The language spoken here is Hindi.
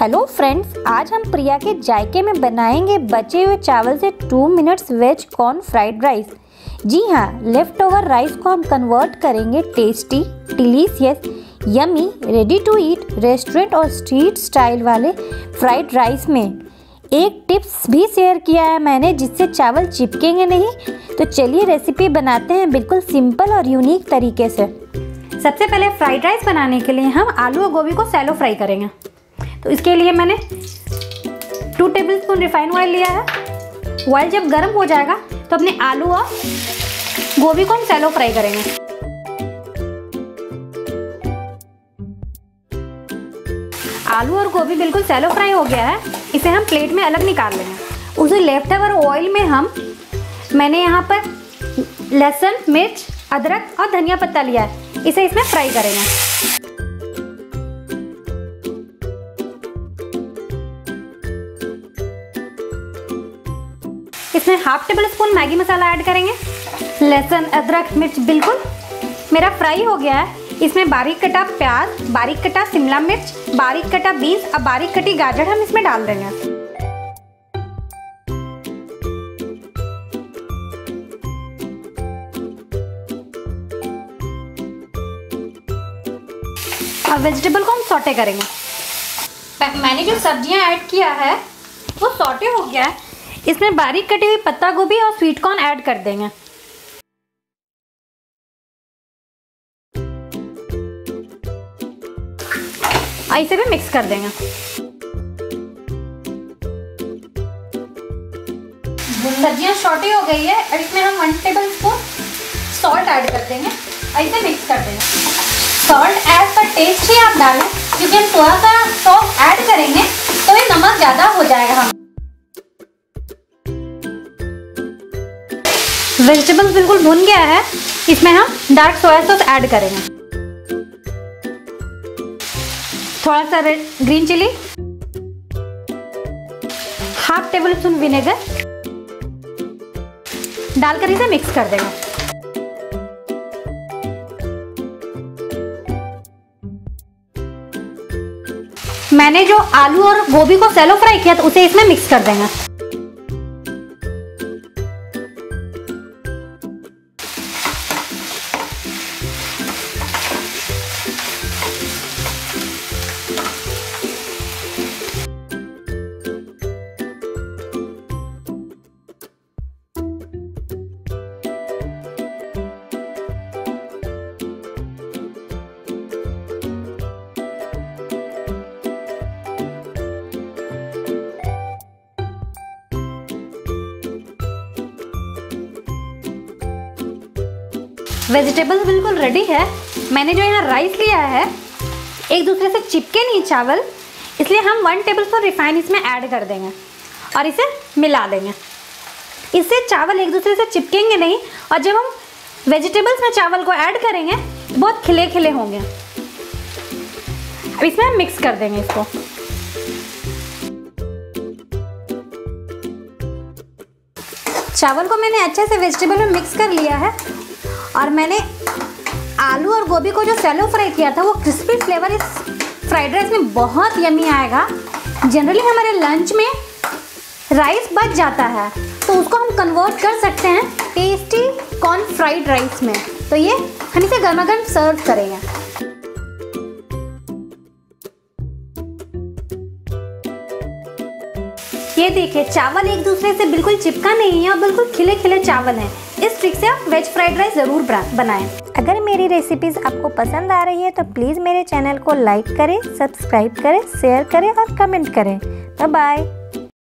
हेलो फ्रेंड्स आज हम प्रिया के जायके में बनाएँगे बचे हुए चावल से two minutes veg corn fried rice जी हाँ लेफ़्ट ओवर राइस को हम कन्वर्ट करेंगे tasty delicious yummy ready to eat restaurant और स्ट्रीट स्टाइल वाले फ्राइड राइस में. एक टिप्स भी शेयर किया है मैंने जिससे चावल चिपकेंगे नहीं. तो चलिए रेसिपी बनाते हैं बिल्कुल सिंपल और यूनिक तरीके से. सबसे पहले फ्राइड राइस बनाने के लिए हम आलू और गोभी को सैलो फ्राई करेंगे. तो इसके लिए मैंने two table spoon refined oil लिया है। ऑयल जब गर्म हो जाएगा तो अपने आलू और गोभी को हम सैलो फ्राई करेंगे। आलू और गोभी बिल्कुल सैलो फ्राई हो गया है। इसे हम प्लेट में अलग निकाल लेंगे। उसे लेफ़्ट ओवर ऑयल में हम, मैंने यहाँ पर लहसुन, मिर्च, अदरक और धनिया पत्ता लिया है। इसे इसमें फ्राई करेंगे। इसमें half table spoon Maggi masala add करेंगे। लहसुन, अदरक, मिर्च, बिल्कुल। मेरा फ्राई हो गया है। इसमें बारीक कटा प्याज, बारीक कटा शिमला मिर्च, बारीक कटा बीन्स और बारीक कटी गाजर हम इसमें डाल देंगे। अब वेजिटेबल को हम सॉटे करेंगे। मैंने जो सब्ज़ियाँ ऐड किया है, वो सॉटे हो गया है। इसमें बारीक कटी हुई पत्ता गोभी और स्वीट कॉर्न ऐड कर देंगे। इसे भी मिक्स कर देंगे। सब्ज़ियाँ शॉर्टी हो गई है, और इसमें हम one table spoon salt add कर देंगे। ऐसे मिक्स कर देंगे। सॉल्ट एज पर टेस्ट ही आप डालें, क्योंकि हम थोड़ा सा सॉल्ट ऐड करेंगे तो ये नमक ज़्यादा हो जाएगा हम वेजिटेबल्स बिल्कुल भुन गया है। इसमें हम डार्क सोया सॉस ऐड करेंगे। थोड़ा सा red green chilli half table spoon vinegar डालकर इसे मिक्स कर देंगे। मैंने जो आलू और गोभी को सेलो फ्राई किया था, उसे इसमें मिक्स कर देंगे। वेजिटेबल्स बिल्कुल रेडी है। मैंने जो यहाँ राइस लिया है, एक दूसरे से चिपके नहीं चावल, इसलिए हम वन टेबल स्पून रिफाइन इसमें ऐड कर देंगे और इसे मिला देंगे। इससे चावल एक दूसरे से चिपकेंगे नहीं और जब हम वेजिटेबल्स में चावल को ऐड करेंगे, बहुत खिले खिले होंगे। अब इसमें हम मिक्स कर देंगे इसको। चावल को मैंने अच्छे से वेजिटेबल में मिक्स कर लिया है और मैंने आलू और गोभी को जो सेलो फ्राई किया था, वो क्रिस्पी फ्लेवर इस फ्राइड राइस में बहुत यमी आएगा। जनरली हमारे लंच में राइस बच जाता है तो उसको हम कन्वर्ट कर सकते हैं टेस्टी कॉर्न फ्राइड राइस में। तो ये हम इसे गर्मा गर्म सर्व करेंगे। ये देखिए, चावल एक दूसरे से बिल्कुल चिपका नहीं है और बिल्कुल खिले खिले चावल हैं। इस ट्रिक से आप वेज फ्राइड राइस ज़रूर बनाएँ। अगर मेरी रेसिपीज़ आपको पसंद आ रही है तो प्लीज़ मेरे चैनल को लाइक करें सब्सक्राइब करें शेयर करें और कमेंट करें। Bye bye